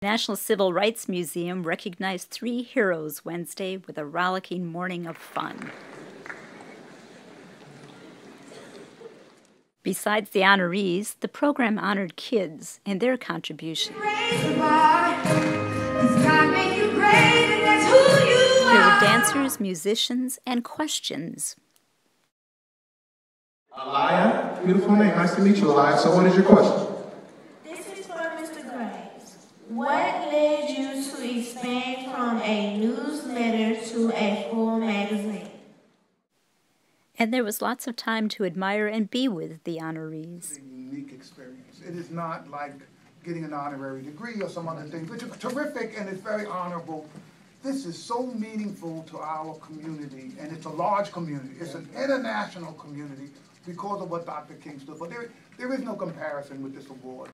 National Civil Rights Museum recognized three heroes Wednesday with a rollicking morning of fun. Besides the honorees, the program honored kids and their contribution. There were dancers, musicians, and questions. Alaya, beautiful name. Nice to meet you, Alaya. So what is your question? What led you to expand from a newsletter to a full magazine? And there was lots of time to admire and be with the honorees. It's a unique experience. It is not like getting an honorary degree or some other thing, which is terrific and it's very honorable. This is so meaningful to our community, and it's a large community. It's an international community because of what Dr. King stood for. There, there is no comparison with this award.